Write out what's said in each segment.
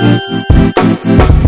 Mm-hmm.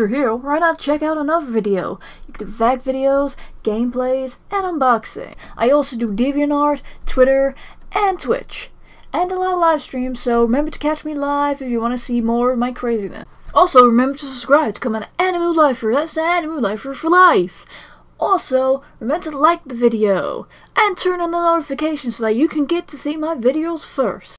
You're here, why not check out another video? You can do fact videos, gameplays, and unboxing. I also do DeviantArt, Twitter, and Twitch. And a lot of live streams, so remember to catch me live if you want to see more of my craziness. Also, remember to subscribe to become an Animoo Lifer. That's the Animoo Lifer for life. Also, remember to like the video and turn on the notifications so that you can get to see my videos first.